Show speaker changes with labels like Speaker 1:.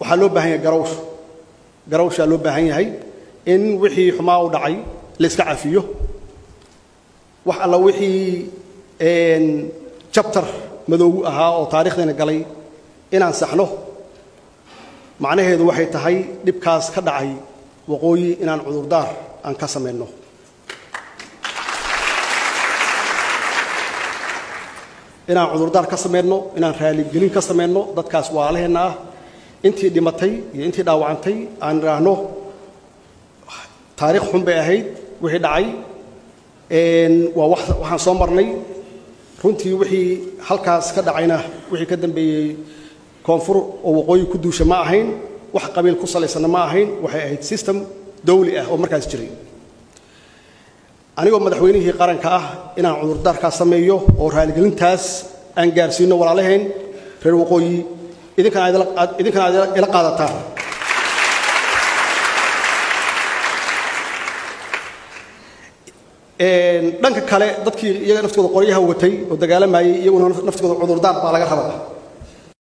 Speaker 1: waxaa loo baahan yahay garawsh garawshaa loo baahan yahay in wixii xumaa u dhacay la iska cafiyo. Wax alla wixii jabtar madoogu ahaa oo taarikhdeena galay inaan saxno macnaheedu waxay tahay dhibkaas ka dhacay waqooyi inaan cudurdaar aan ka samayno. Inaan cudurdaar ka samayno inaan raaligelin ka samayno dadkaas waalaheenna ah intii dhimatay iyo intii dhaawacantay aan idhaahno taariikh xun bay ahayd wixii dhacay. Waa waxaan soo marnay. Runtii wixii halkaas ka dhacayna wixii ka dambeeyey koonfur oo waqooyi ku duusha ma ahayn wax qabiil ku salaysanna ma ahayn waxay ahayd system dawli ah oo markaas jiray. Anigoo madaxweynihii qaranka ah inaan cudurdaarkaas sameeyo oo raaligelintaas aan gaarsiino walaalaheen reer waqooyi idinkana aad dhanka kale dadkii iyaga naftooda qoryaha watay oo dagaalamayay iyaguna naftooda cudurdaar baa laga rabaa